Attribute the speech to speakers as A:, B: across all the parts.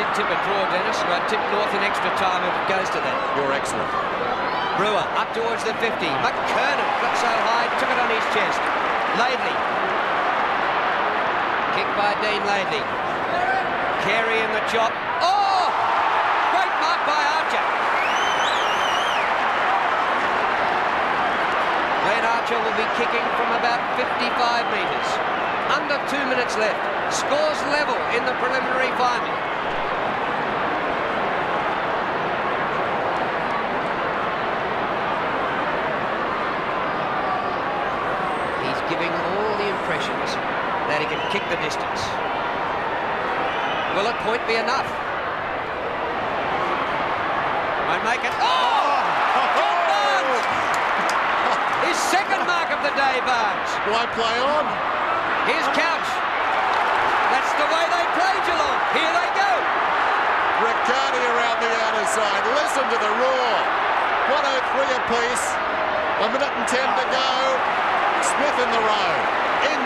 A: I'd tip a draw, Dennis, and I'd tip North in extra time if it goes to that.
B: You're excellent.
A: Brewer up towards the 50. McKernan got so high, took it on his chest. Laidley. Kick by Dean Laidley. Carey in the chop. Oh! Great mark by Archer. Glenn Archer will be kicking from about 55 metres. Under two minutes left. Scores level in the preliminary final. He's giving all the impressions that he can kick the distance. Will a point be enough? Won't make it. Oh! John Barnes! His second mark of the day, Barnes.
B: I play on?
A: Here's Couch. That's the way they play Geelong. Here they go.
B: Riccardi around the outer side. Listen to the roar. 103 apiece. A minute and 10 to go. Smith in the row.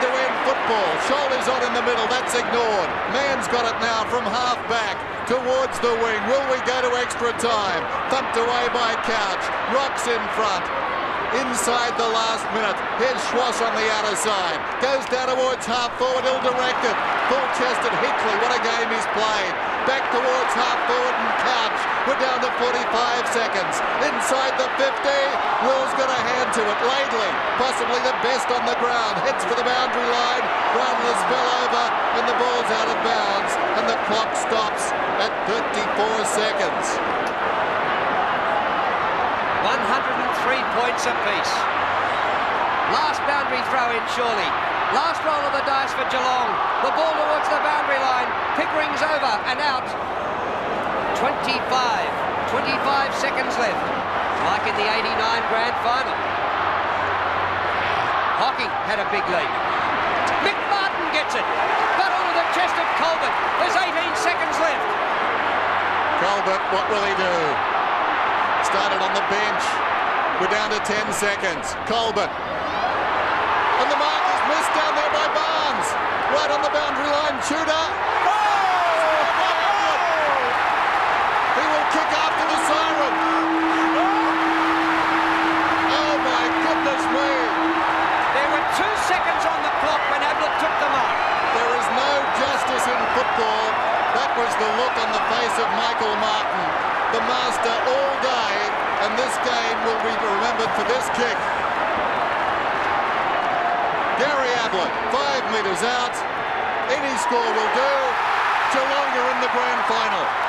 B: End-to-end football. Shoulders on in the middle. That's ignored. Man's got it now from half back towards the wing. Will we go to extra time? Thumped away by Couch. Rocks in front. Inside the last minute. Here's Schwass on the outer side. Goes down towards half forward, ill-directed. Full-chested Hinkley. What a game he's played. Back towards half forward and Couch. We're down to 45 seconds. Inside the 50. Will's got a hand to it. Laidley, possibly the best on the ground. Hits for boundary line. Brownless fell over and the ball's out of bounds. And the clock stops at 34 seconds.
A: 103 points apiece. Last boundary throw in, surely. Last roll of the dice for Geelong. The ball towards the boundary line. Pickering's over and out. 25. 25 seconds left. Like in the 89 grand final. Hocking had a big lead. Mick Martin gets it. But onto the chest of Colbert. There's 18 seconds left.
B: Colbert, what will he do? Started on the bench. We're down to 10 seconds. Colbert. And the mark is missed down there by Barnes. Right on the boundary line. Tudor. He oh, was the look on the face of Michael Martin, the master all day, and this game will be remembered for this kick. Gary Ablett, five metres out. Any score will do. Geelong are in the grand final.